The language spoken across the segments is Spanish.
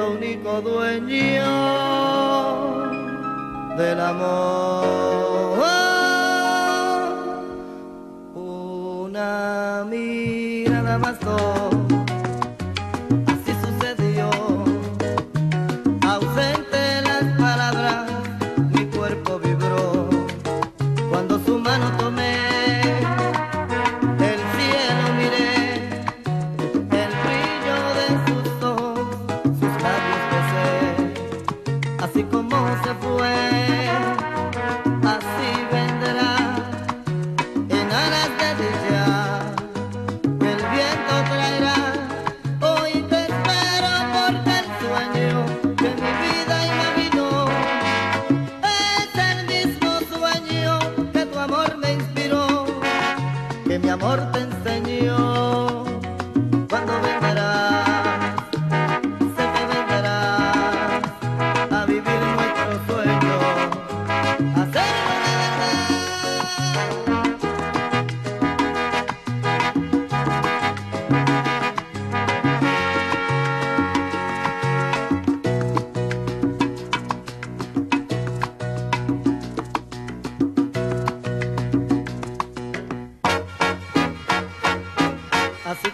supuesto único dueño del amor. Ah, una mirada más dos. amor te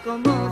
como